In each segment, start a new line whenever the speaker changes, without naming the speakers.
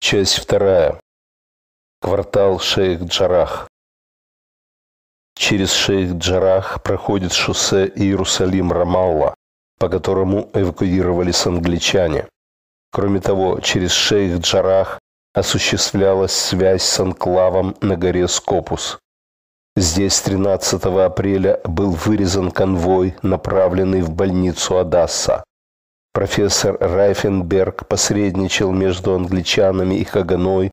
Часть вторая. Квартал Шейх-Джарах. Через Шейх-Джарах проходит шоссе Иерусалим-Рамалла, по которому эвакуировались англичане. Кроме того, через Шейх-Джарах осуществлялась связь с анклавом на горе Скопус. Здесь 13 апреля был вырезан конвой, направленный в больницу Адасса. Профессор Райфенберг посредничал между англичанами и Хаганой.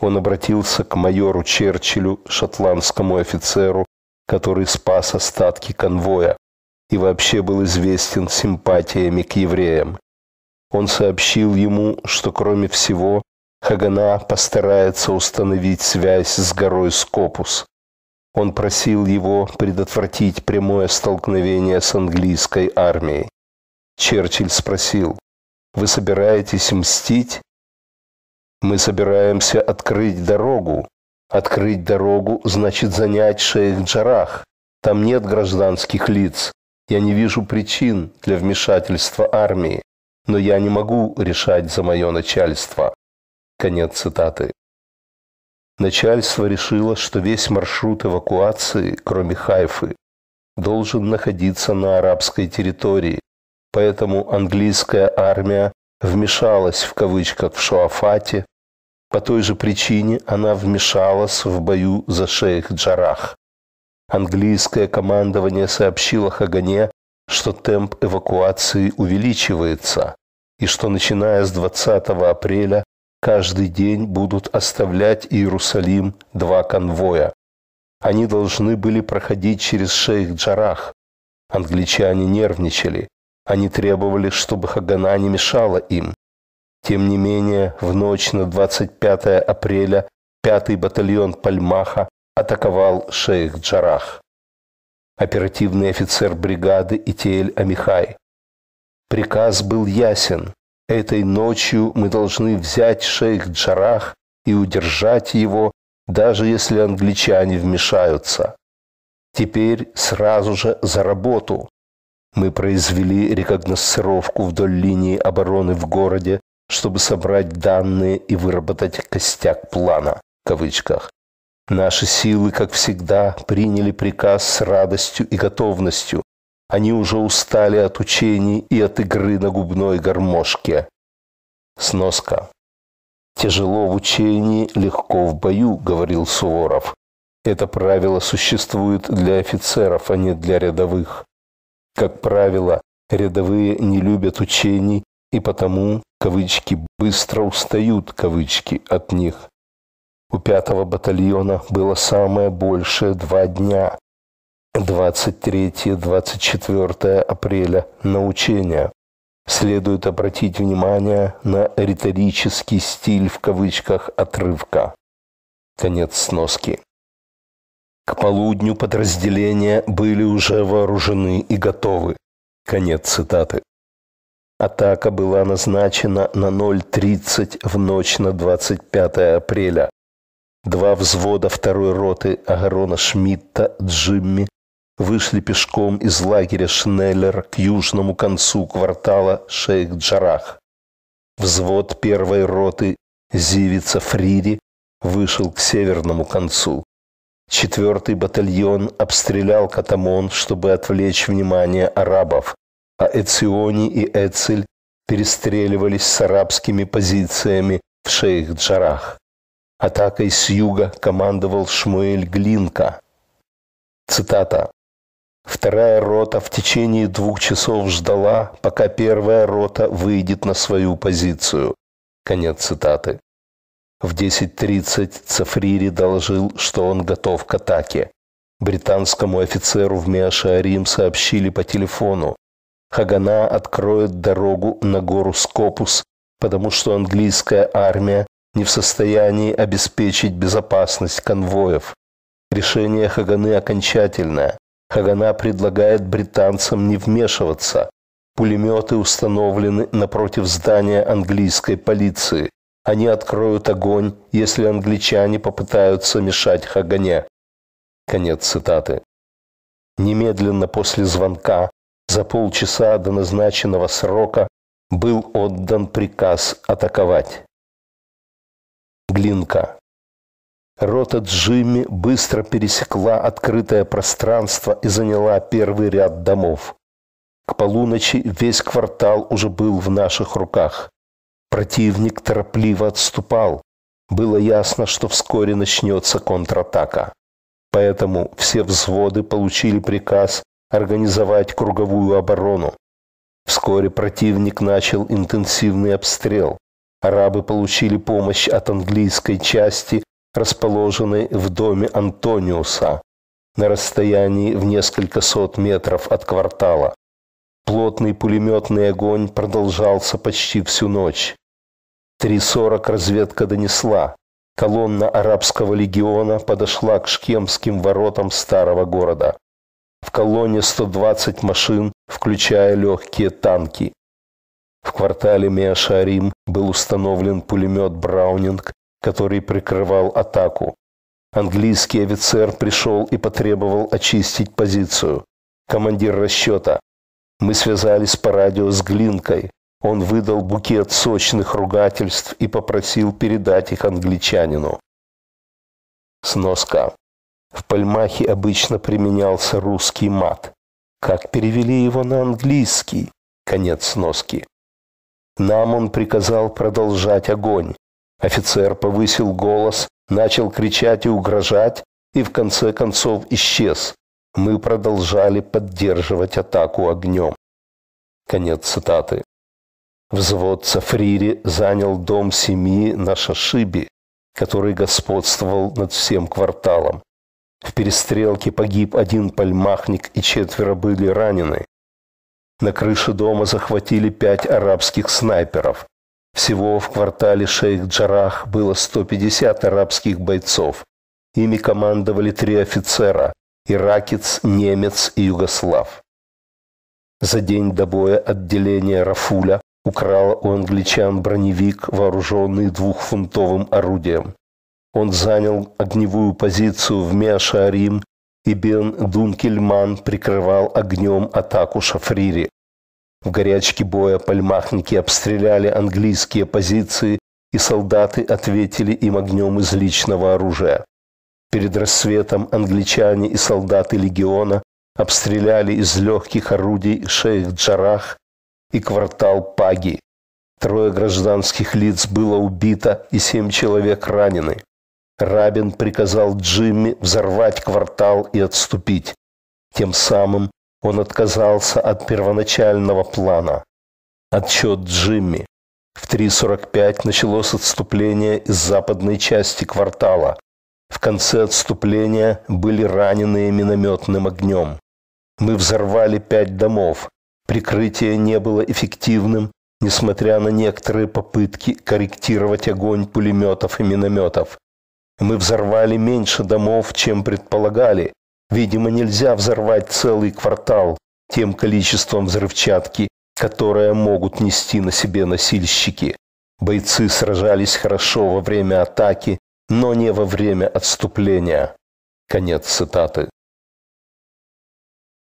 Он обратился к майору Черчиллю, шотландскому офицеру, который спас остатки конвоя и вообще был известен симпатиями к евреям. Он сообщил ему, что кроме всего Хагана постарается установить связь с горой Скопус. Он просил его предотвратить прямое столкновение с английской армией. Черчилль спросил, «Вы собираетесь мстить?» «Мы собираемся открыть дорогу. Открыть дорогу значит занять Шейх-Джарах. Там нет гражданских лиц. Я не вижу причин для вмешательства армии, но я не могу решать за мое начальство». Конец цитаты. Начальство решило, что весь маршрут эвакуации, кроме Хайфы, должен находиться на арабской территории, Поэтому английская армия вмешалась в кавычках в Шуафате. По той же причине она вмешалась в бою за шейх Джарах. Английское командование сообщило Хагане, что темп эвакуации увеличивается и что начиная с 20 апреля каждый день будут оставлять Иерусалим два конвоя. Они должны были проходить через шейх Джарах. Англичане нервничали. Они требовали, чтобы Хагана не мешала им. Тем не менее, в ночь на 25 апреля 5-й батальон Пальмаха атаковал шейх Джарах. Оперативный офицер бригады Итиэль Амихай. Приказ был ясен. Этой ночью мы должны взять шейх Джарах и удержать его, даже если англичане вмешаются. Теперь сразу же за работу. Мы произвели рекогносцировку вдоль линии обороны в городе, чтобы собрать данные и выработать костяк плана, в кавычках. Наши силы, как всегда, приняли приказ с радостью и готовностью. Они уже устали от учений и от игры на губной гармошке. Сноска. «Тяжело в учении, легко в бою», — говорил Суворов. Это правило существует для офицеров, а не для рядовых. Как правило, рядовые не любят учений и потому, кавычки, быстро устают, кавычки, от них. У пятого батальона было самое большее два дня, 23-24 апреля, на учения. Следует обратить внимание на риторический стиль в кавычках отрывка. Конец сноски. К полудню подразделения были уже вооружены и готовы. Конец цитаты. Атака была назначена на 0.30 в ночь на 25 апреля. Два взвода второй роты Агарона Шмидта Джимми вышли пешком из лагеря Шнеллер к южному концу квартала Шейх-Джарах. Взвод первой роты Зивица Фрири вышел к северному концу. Четвертый батальон обстрелял Катамон, чтобы отвлечь внимание арабов, а Эциони и Эцель перестреливались с арабскими позициями в Шейх-Джарах. Атакой с юга командовал Шмуэль Глинка. Цитата. Вторая рота в течение двух часов ждала, пока первая рота выйдет на свою позицию. Конец цитаты. В 10.30 Цафрири доложил, что он готов к атаке. Британскому офицеру в Миашарим сообщили по телефону. Хагана откроет дорогу на гору Скопус, потому что английская армия не в состоянии обеспечить безопасность конвоев. Решение Хаганы окончательное. Хагана предлагает британцам не вмешиваться. Пулеметы установлены напротив здания английской полиции. Они откроют огонь, если англичане попытаются мешать Хагане. Конец цитаты. Немедленно после звонка, за полчаса до назначенного срока, был отдан приказ атаковать. Глинка. Рота Джимми быстро пересекла открытое пространство и заняла первый ряд домов. К полуночи весь квартал уже был в наших руках. Противник торопливо отступал. Было ясно, что вскоре начнется контратака. Поэтому все взводы получили приказ организовать круговую оборону. Вскоре противник начал интенсивный обстрел. Арабы получили помощь от английской части расположенной в доме Антониуса на расстоянии в несколько сот метров от квартала. Плотный пулеметный огонь продолжался почти всю ночь. 3.40 разведка донесла. Колонна арабского легиона подошла к шкемским воротам старого города. В колонне 120 машин, включая легкие танки. В квартале Меашарим был установлен пулемет «Браунинг» который прикрывал атаку. Английский офицер пришел и потребовал очистить позицию. Командир расчета. Мы связались по радио с Глинкой. Он выдал букет сочных ругательств и попросил передать их англичанину. Сноска. В Пальмахе обычно применялся русский мат. Как перевели его на английский? Конец сноски. Нам он приказал продолжать огонь. Офицер повысил голос, начал кричать и угрожать, и в конце концов исчез. Мы продолжали поддерживать атаку огнем. Конец цитаты. Взвод Цафрири занял дом семьи на Шашибе, который господствовал над всем кварталом. В перестрелке погиб один пальмахник и четверо были ранены. На крыше дома захватили пять арабских снайперов. Всего в квартале Шейх-Джарах было 150 арабских бойцов. Ими командовали три офицера – иракец, немец и югослав. За день до боя отделение Рафуля украло у англичан броневик, вооруженный двухфунтовым орудием. Он занял огневую позицию в Меашарим, и Бен Дункельман прикрывал огнем атаку Шафрири. В горячке боя пальмахники обстреляли английские позиции, и солдаты ответили им огнем из личного оружия. Перед рассветом англичане и солдаты легиона обстреляли из легких орудий Шейх-Джарах и квартал Паги. Трое гражданских лиц было убито и семь человек ранены. Рабин приказал Джимми взорвать квартал и отступить. Тем самым он отказался от первоначального плана. Отчет Джимми. В 3.45 началось отступление из западной части квартала. В конце отступления были раненые минометным огнем. Мы взорвали пять домов. Прикрытие не было эффективным, несмотря на некоторые попытки корректировать огонь пулеметов и минометов. Мы взорвали меньше домов, чем предполагали, Видимо, нельзя взорвать целый квартал тем количеством взрывчатки, которое могут нести на себе носильщики. Бойцы сражались хорошо во время атаки, но не во время отступления. Конец цитаты.